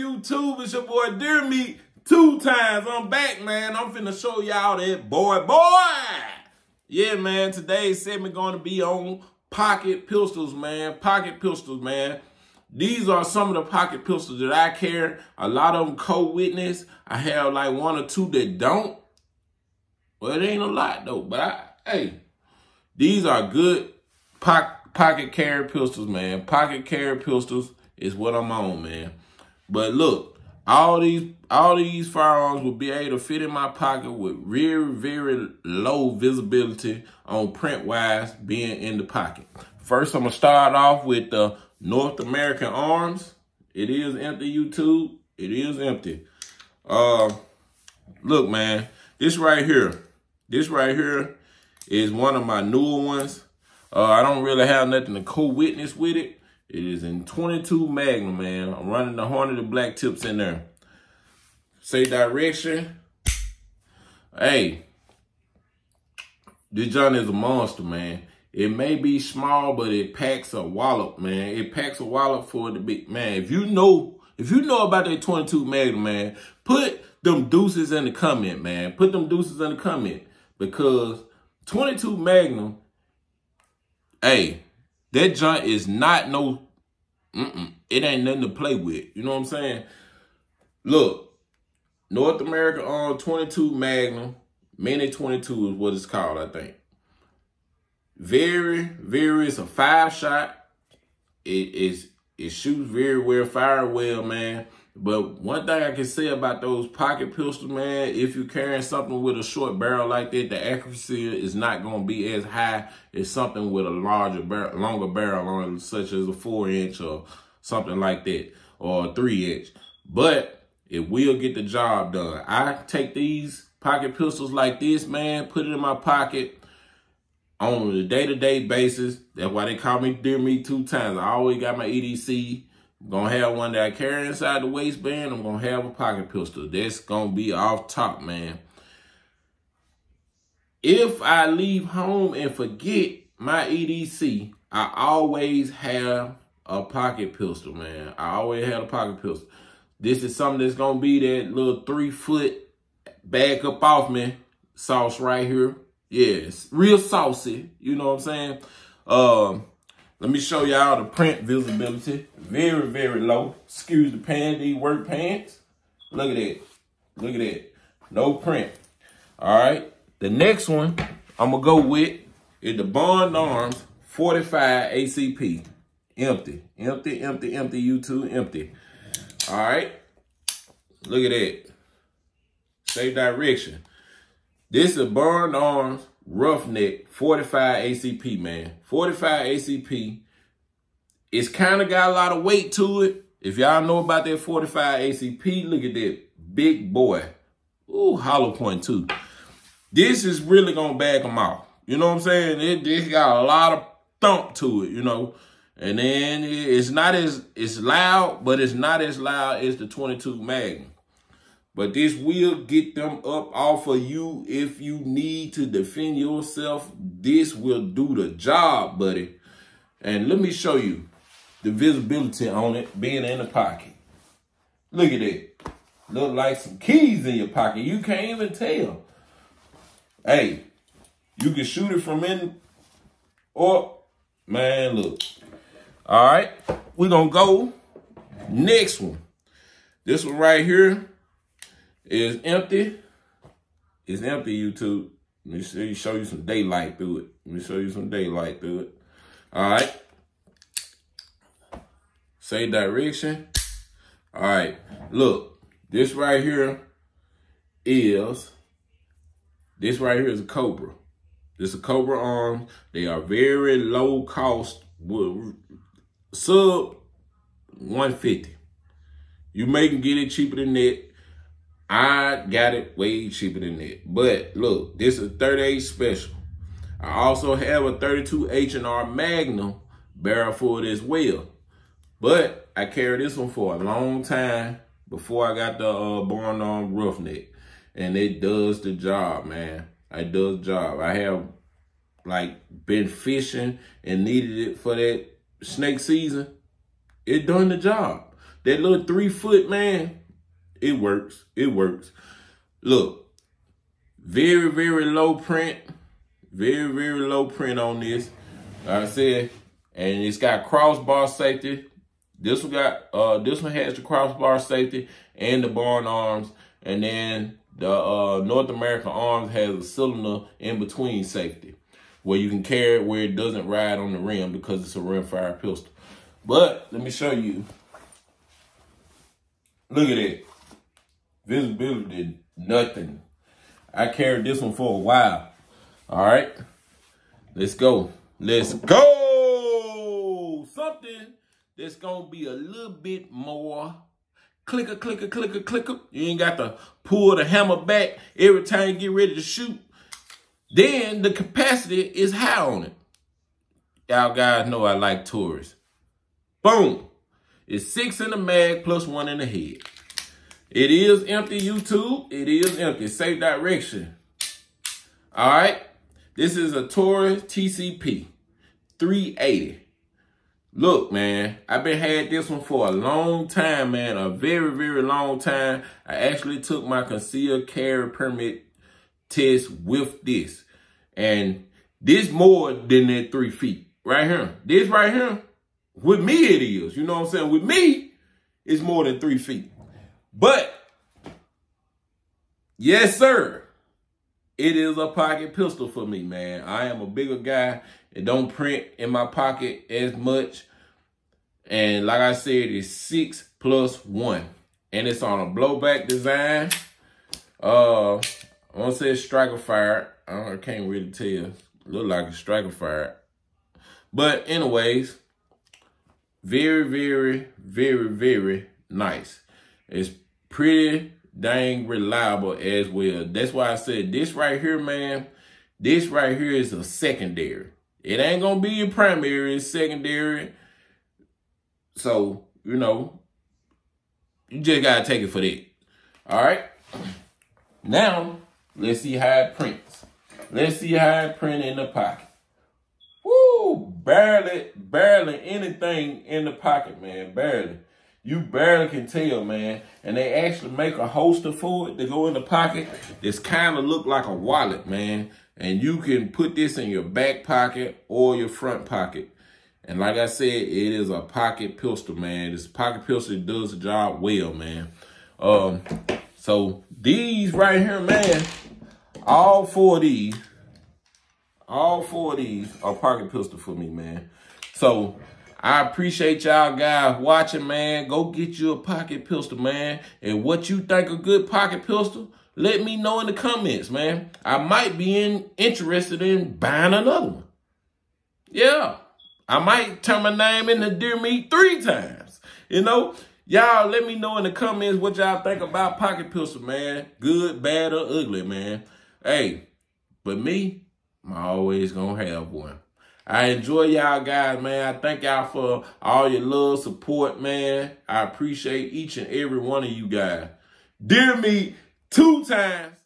YouTube? It's your boy Deer Meat two times. I'm back, man. I'm finna show y'all that boy, boy. Yeah, man. Today's segment to be on pocket pistols, man. Pocket pistols, man. These are some of the pocket pistols that I carry. A lot of them co-witness. I have like one or two that don't. Well, it ain't a lot though, but I, hey, these are good pocket, pocket carry pistols, man. Pocket carry pistols is what I'm on, man. But look, all these all these firearms will be able to fit in my pocket with very, very low visibility on print wise being in the pocket. First, I'm gonna start off with the North American Arms. It is empty, YouTube. It is empty. Uh, look, man, this right here, this right here is one of my newer ones. Uh, I don't really have nothing to co-witness with it. It is in 22 Magnum, man. I'm running the horn of the black tips in there. Say direction. Hey, this John is a monster, man. It may be small, but it packs a wallop, man. It packs a wallop for the big man. If you know, if you know about that 22 Magnum, man, put them deuces in the comment, man. Put them deuces in the comment because 22 Magnum, hey, that joint is not no, mm -mm, it ain't nothing to play with. You know what I'm saying? Look, North America on 22 Magnum, Mini 22 is what it's called, I think. Very, very, it's a five shot. It is, it shoots very well, fire well, man. But one thing I can say about those pocket pistols, man, if you're carrying something with a short barrel like that, the accuracy is not going to be as high as something with a larger barrel, longer barrel on such as a four inch or something like that, or a three inch. But it will get the job done. I take these pocket pistols like this, man, put it in my pocket on a day-to-day -day basis. That's why they call me Deer Meat two times. I always got my EDC Gonna have one that I carry inside the waistband. I'm gonna have a pocket pistol. That's gonna be off top, man. If I leave home and forget my EDC, I always have a pocket pistol, man. I always have a pocket pistol. This is something that's gonna be that little three foot back up off me sauce right here. Yes, real saucy. You know what I'm saying? Um, let me show y'all the print visibility. Very, very low. Excuse the pants, these work pants. Look at that. Look at that. No print. All right. The next one I'm going to go with is the Bond Arms 45 ACP. Empty. Empty, empty, empty. YouTube, empty. All right. Look at that. Same direction. This is Bond Arms Roughneck 45 ACP, man. 45 ACP. It's kind of got a lot of weight to it. If y'all know about that 45 ACP, look at that big boy. Ooh, hollow point too. This is really going to bag them off. You know what I'm saying? It, it got a lot of thump to it, you know. And then it's not as, it's loud, but it's not as loud as the 22 Magnum. But this will get them up off of you if you need to defend yourself. This will do the job, buddy. And let me show you the visibility on it being in the pocket. Look at it. Look like some keys in your pocket. You can't even tell. Hey, you can shoot it from in or man, look. All right, we're gonna go next one. This one right here is empty. It's empty, YouTube. Let me show you, show you some daylight through it. Let me show you some daylight through it. All right. Same direction. All right. Look, this right here is, this right here is a Cobra. This is a Cobra arm. They are very low cost, sub 150. You may get it cheaper than that. I got it way cheaper than that. But look, this is a 38 special. I also have a 32 H&R Magnum barrel for it as well. But I carried this one for a long time before I got the uh, Bond Arm Roughneck. And it does the job, man. It does the job. I have like been fishing and needed it for that snake season. It done the job. that little three foot, man, it works. It works. Look, very, very low print. Very, very low print on this. Like I said, and it's got crossbar safety. This one got uh this one has the crossbar safety and the Bond Arms. And then the uh North American arms has a cylinder in between safety where you can carry it where it doesn't ride on the rim because it's a rimfire pistol. But let me show you. Look at it. Visibility, nothing. I carried this one for a while. All right. Let's go. Let's go. Something that's going to be a little bit more clicker, clicker, clicker, clicker. You ain't got to pull the hammer back every time you get ready to shoot. Then the capacity is high on it. Y'all guys know I like Taurus. Boom. It's six in the mag plus one in the head. It is empty, YouTube. It is empty. Safe direction. All right. This is a Taurus TCP 380. Look, man, I've been had this one for a long time, man. A very, very long time. I actually took my concealed carry permit test with this. And this more than that three feet right here. This right here, with me it is. You know what I'm saying? With me, it's more than three feet. But, yes, sir. It is a pocket pistol for me, man. I am a bigger guy. It don't print in my pocket as much. And like I said, it's six plus one. And it's on a blowback design. Uh, I want to say it's striker fire. I can't really tell. Look like a striker fire. But anyways, very, very, very, very nice. It's pretty dang reliable as well. That's why I said this right here, man, this right here is a secondary. It ain't going to be your primary, it's secondary. So, you know, you just got to take it for that. All right. Now, let's see how it prints. Let's see how it print in the pocket. Woo! Barely, barely anything in the pocket, man. Barely. You barely can tell, man. And they actually make a holster for it to go in the pocket. This kind of look like a wallet, man. And you can put this in your back pocket or your front pocket. And like I said, it is a pocket pistol, man. This pocket pistol does the job well, man. Um, so these right here, man, all four of these, all four of these are pocket pistol for me, man. So I appreciate y'all guys watching, man. Go get you a pocket pistol, man. And what you think a good pocket pistol, let me know in the comments, man. I might be in, interested in buying another one. Yeah. I might turn my name into Deer Meat three times. You know, y'all let me know in the comments what y'all think about pocket pistol, man. Good, bad, or ugly, man. Hey, but me, I'm always gonna have one. I enjoy y'all guys, man. I thank y'all for all your love, support, man. I appreciate each and every one of you guys. Deer Meat, two times.